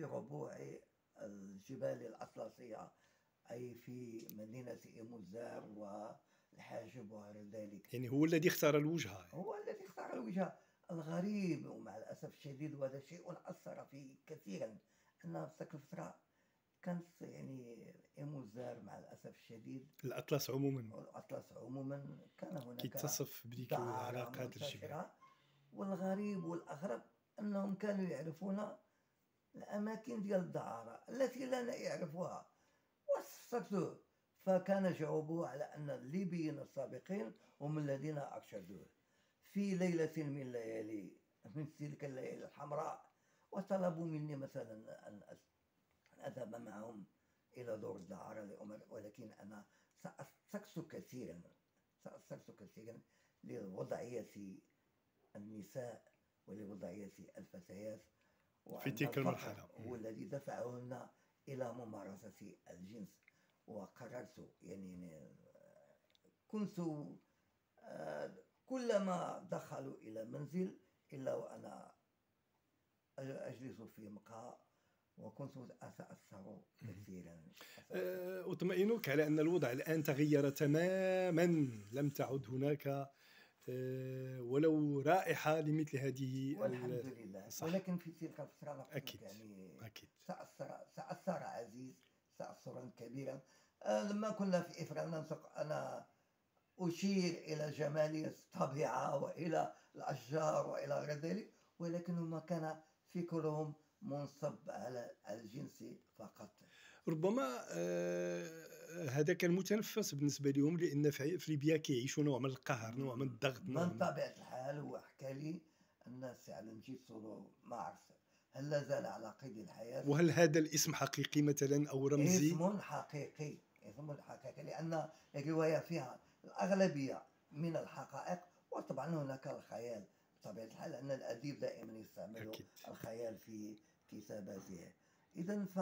في ربوع الجبال الأطلسية أي في مدينة إيموزار والحاجب وغير ذلك. يعني هو الذي اختار الوجهة هو الذي اختار الوجهة الغريب ومع الأسف الشديد وهذا شيء أثر فيه كثيرا أن في ذاك الفترة كانت يعني إيموزار مع الأسف الشديد. الأطلس عموما. الأطلس عموما كان هناك كيتصف بديك العلاقات الجبال والغريب والأغرب أنهم كانوا يعرفون الأماكن ديال الدعارة التي لا يعرفها وصفتوه فكان جوابه على أن الليبيين السابقين هم الذين أرشدوه. في ليلة من الليالي من تلك الليالي الحمراء وطلبوا مني مثلا أن أذهب معهم إلى دور الدعارة لأمر ولكن أنا سأثقت كثيرا سأثرت كثيرا لوضعية النساء ولوضعية الفتيات. في تلك المرحلة. هو الذي دفعهن إلى ممارسة الجنس. وقررت يعني كنت آه، كلما دخلوا إلى منزل إلا وأنا أجلس في مقهى وكنت أتأثر كثيرا. أه، أطمئنك على أن الوضع الآن تغير تماما. لم تعد هناك آه، ولو رائحة لمثل هذه والحمد لله. صح. ولكن في تلك الفترة أكيد يعني أكيد. تأثر تأثر عزيز تأثرا كبيرا. آه، لما كنا في إفران أنا أشير إلى جمالية الطبيعة وإلى الأشجار وإلى غير ذلك ولكنهما كان فكرهم منصب على الجنس فقط. ربما آه هذا كان متنفس بالنسبة لهم لأن في ليبيا كيعيشوا نوع من القهر نوع من الضغط من طبيعة الحال هو حكى لي ان السي على صولو ما عرف هل لا زال على قيد الحياة؟ وهل هذا الاسم حقيقي مثلا أو رمزي؟ اسم حقيقي اسم حقيقي لأن الرواية فيها الأغلبية من الحقائق وطبعا هناك الخيال. بطبيعة الحال أن الأديب دائما يستعمل الخيال في كتاباته. اذا ف